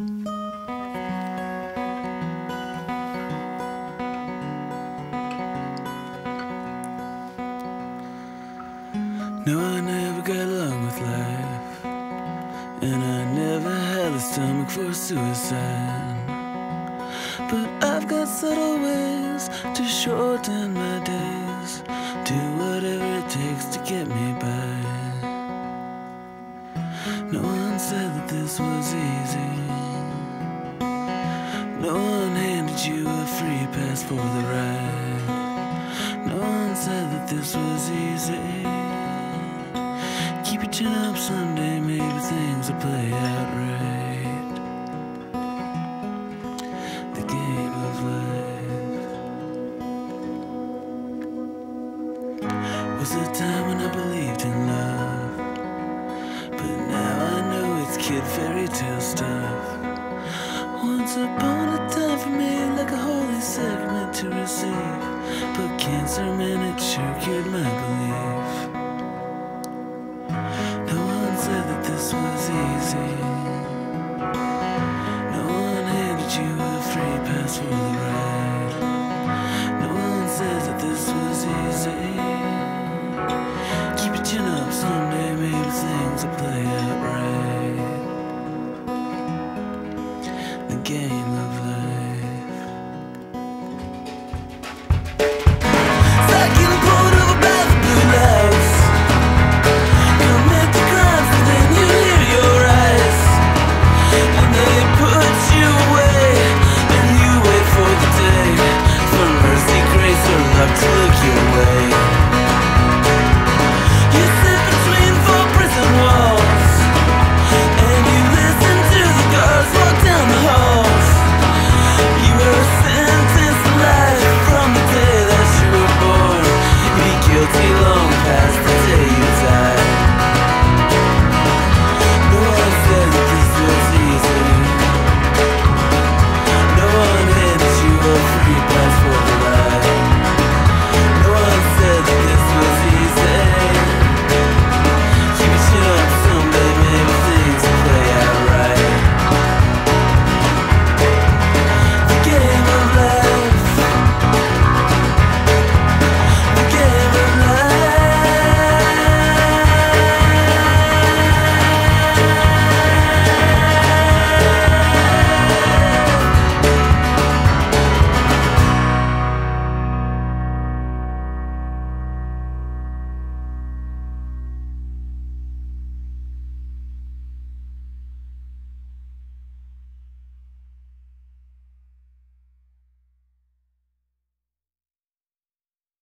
No, I never got along with life. And I never had the stomach for suicide. But I've got subtle ways to shorten my days. Do whatever it takes to get me by. No one this was easy. No one handed you a free pass for the ride. No one said that this was easy. Keep your chin up someday, maybe things will play out right. The game of life was a time when I believed in love, kid fairy tale stuff. Once upon a time for me, like a holy sacrament to receive, but cancer man it sure cured my belief. No one said that this was easy. No one handed you a free pass for the ride. game of life.